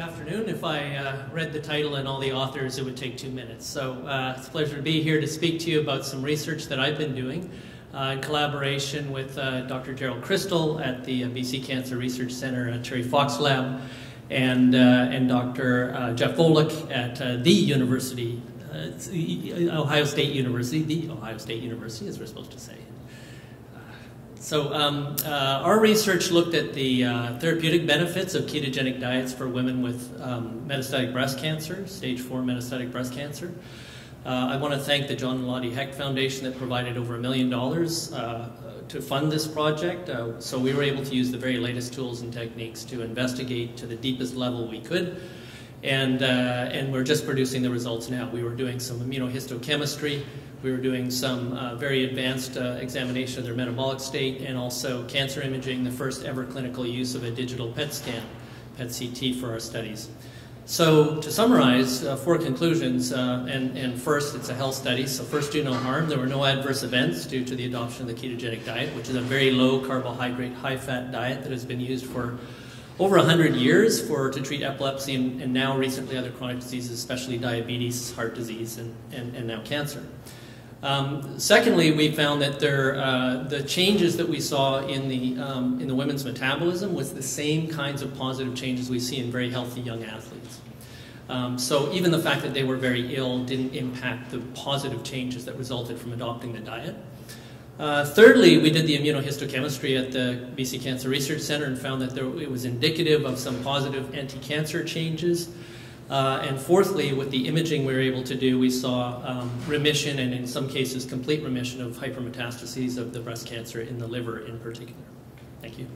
afternoon. If I uh, read the title and all the authors, it would take two minutes. So uh, it's a pleasure to be here to speak to you about some research that I've been doing uh, in collaboration with uh, Dr. Gerald Krystal at the uh, BC Cancer Research Center at Terry Fox Lab and, uh, and Dr. Jeff Volek at the University, Ohio State University, the Ohio State University, as we're supposed to say. So um, uh, our research looked at the uh, therapeutic benefits of ketogenic diets for women with um, metastatic breast cancer, stage four metastatic breast cancer. Uh, I want to thank the John and Lottie Hecht Foundation that provided over a million dollars uh, to fund this project. Uh, so we were able to use the very latest tools and techniques to investigate to the deepest level we could. And, uh, and we're just producing the results now. We were doing some immunohistochemistry we were doing some uh, very advanced uh, examination of their metabolic state and also cancer imaging, the first ever clinical use of a digital PET scan, PET CT for our studies. So to summarize, uh, four conclusions, uh, and, and first, it's a health study. So first, do no harm. There were no adverse events due to the adoption of the ketogenic diet, which is a very low carbohydrate, high fat diet that has been used for over 100 years for to treat epilepsy and, and now recently other chronic diseases, especially diabetes, heart disease, and, and, and now cancer. Um, secondly, we found that there, uh, the changes that we saw in the, um, in the women's metabolism was the same kinds of positive changes we see in very healthy young athletes. Um, so even the fact that they were very ill didn't impact the positive changes that resulted from adopting the diet. Uh, thirdly, we did the immunohistochemistry at the BC Cancer Research Center and found that there, it was indicative of some positive anti-cancer changes. Uh, and fourthly, with the imaging we were able to do, we saw um, remission and in some cases complete remission of hypermetastases of the breast cancer in the liver in particular. Thank you.